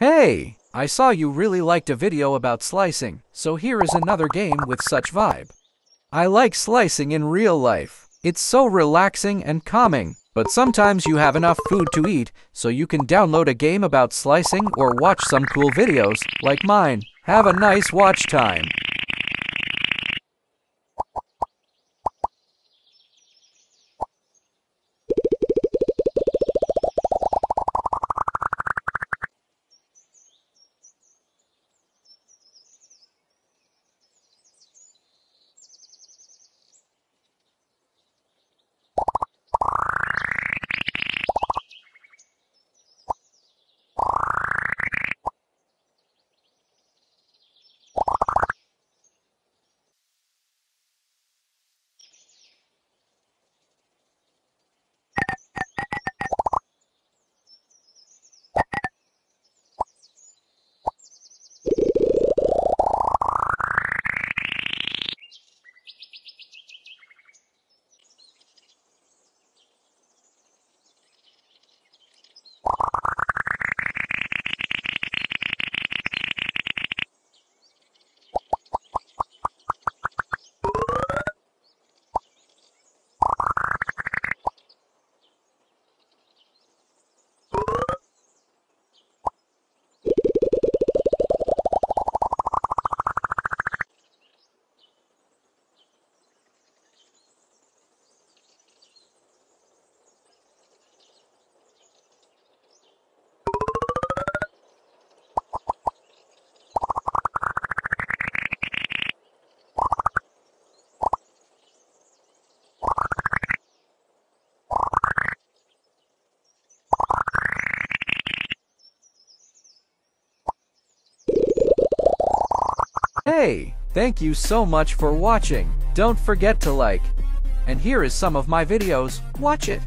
Hey, I saw you really liked a video about slicing, so here is another game with such vibe. I like slicing in real life. It's so relaxing and calming. But sometimes you have enough food to eat, so you can download a game about slicing or watch some cool videos, like mine. Have a nice watch time. Hey, thank you so much for watching. Don't forget to like. And here is some of my videos. Watch it.